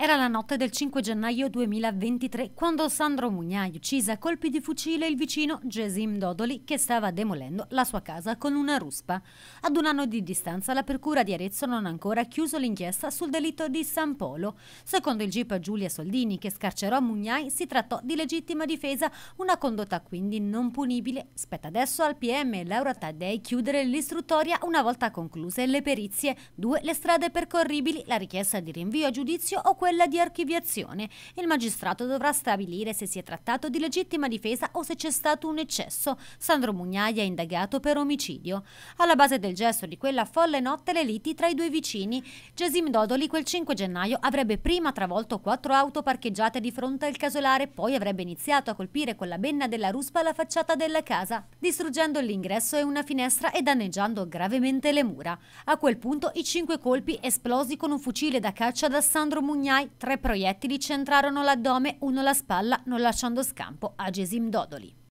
Era la notte del 5 gennaio 2023 quando Sandro Mugnai uccise a colpi di fucile il vicino Gesim Dodoli che stava demolendo la sua casa con una ruspa. Ad un anno di distanza la Procura di Arezzo non ha ancora chiuso l'inchiesta sul delitto di San Polo. Secondo il GIP Giulia Soldini che scarcerò Mugnai si trattò di legittima difesa, una condotta quindi non punibile. Spetta adesso al PM Laura Taddei chiudere l'istruttoria una volta concluse le perizie, due le strade percorribili, la richiesta di rinvio a giudizio o quella di archiviazione. Il magistrato dovrà stabilire se si è trattato di legittima difesa o se c'è stato un eccesso. Sandro Mugnaia è indagato per omicidio. Alla base del gesto di quella folle notte le liti tra i due vicini. Gesim Dodoli quel 5 gennaio avrebbe prima travolto quattro auto parcheggiate di fronte al casolare, poi avrebbe iniziato a colpire con la benna della ruspa la facciata della casa, distruggendo l'ingresso e una finestra e danneggiando gravemente le mura. A quel punto i cinque colpi esplosi con un fucile da caccia da Sandro Mugnai tre proiettili centrarono l'addome, uno la spalla, non lasciando scampo a Gesim Dodoli.